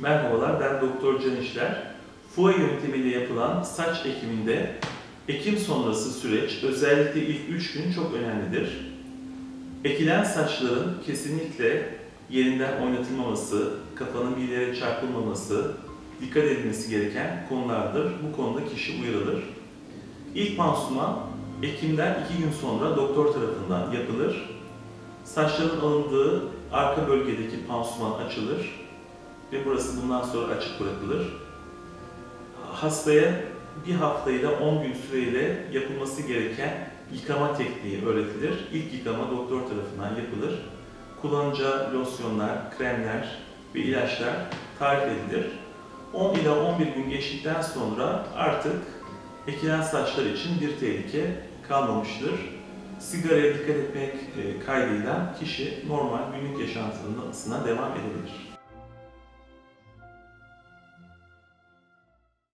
Merhabalar, ben Doktor Can İşler. FUA yöntemiyle yapılan saç ekiminde ekim sonrası süreç, özellikle ilk 3 gün çok önemlidir. Ekilen saçların kesinlikle yerinden oynatılmaması, kafanın bir yere çarpılmaması, dikkat edilmesi gereken konulardır. Bu konuda kişi uyarılır. İlk pansuman ekimden 2 gün sonra doktor tarafından yapılır. Saçların alındığı arka bölgedeki pansuman açılır ve burası bundan sonra açık bırakılır. Hastaya bir haftayla 10 gün süreyle yapılması gereken yıkama tekniği öğretilir. İlk yıkama doktor tarafından yapılır. Kullanacağı losyonlar, kremler ve ilaçlar tarif edilir. 10 ila 11 gün geçtikten sonra artık ekilen saçlar için bir tehlike kalmamıştır. Sigaraya dikkat etmek e, kaydıyla kişi normal günlük yaşantısına devam edebilir.